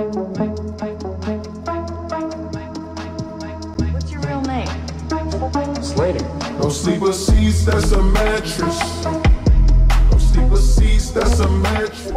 What's your real name? Slater. Seats, that's a mattress. Seats, that's a mattress.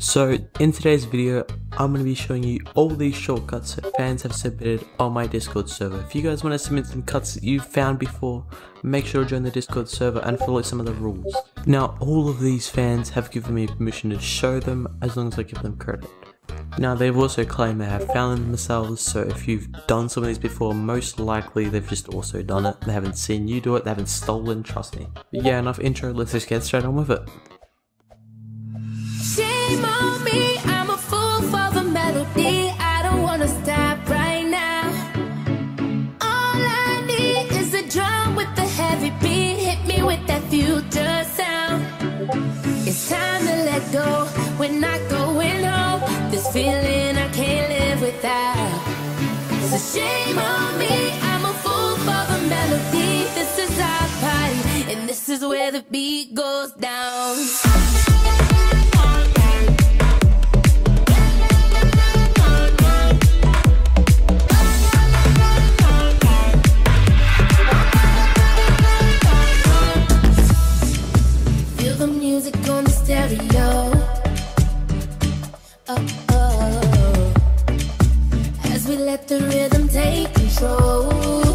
So in today's video, I'm going to be showing you all these shortcuts that fans have submitted on my Discord server. If you guys want to submit some cuts that you've found before, make sure to join the Discord server and follow some of the rules. Now all of these fans have given me permission to show them as long as I give them credit. Now they've also claimed they have found them themselves, so if you've done some of these before, most likely they've just also done it. They haven't seen you do it, they haven't stolen, trust me. But yeah, enough intro, let's just get straight on with it. Shame on me, I'm a fool for the melody. I don't wanna stop right now. All I need is a drum with heavy beat. Hit me with that future sound. It's time to let go. We're not going home. Feeling I can't live without. So shame on me, I'm a fool for the melody. This is our party, and this is where the beat goes down. Feel the music on the stereo. Oh, oh. Let the rhythm take control.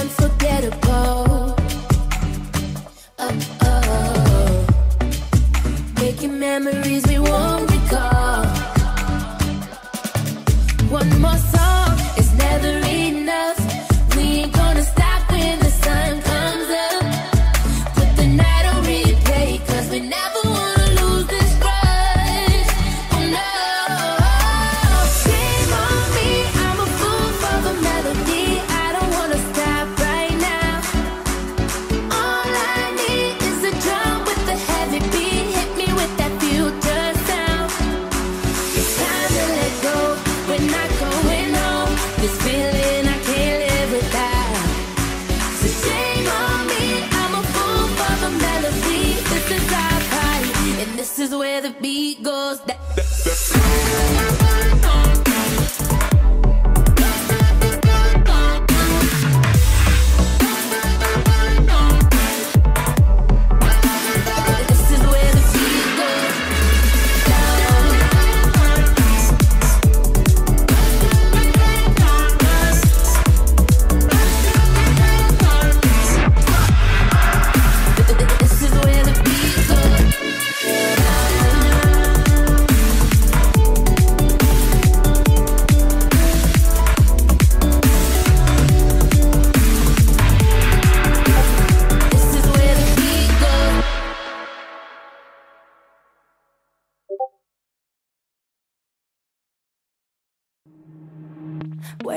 Unforgettable. Oh, oh. Making memories we won't recall. One more song is never enough.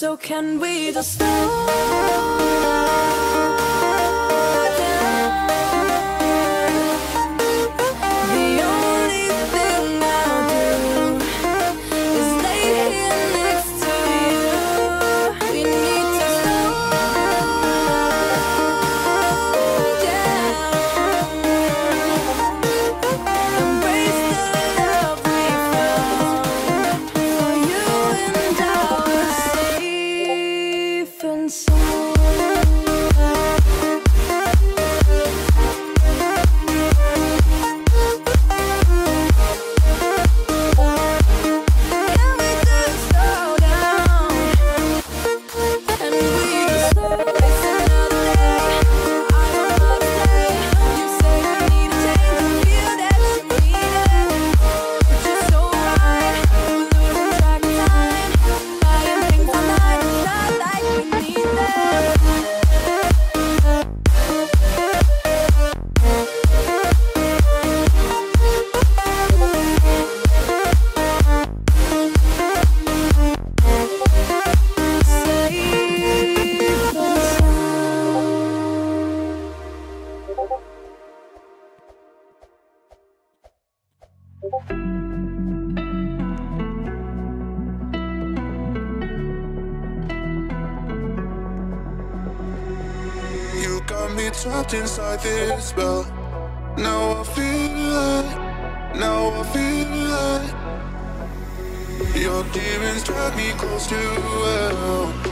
So can we just stop? You got me trapped inside this spell. Now I feel like, now I feel like your demons drag me close to hell.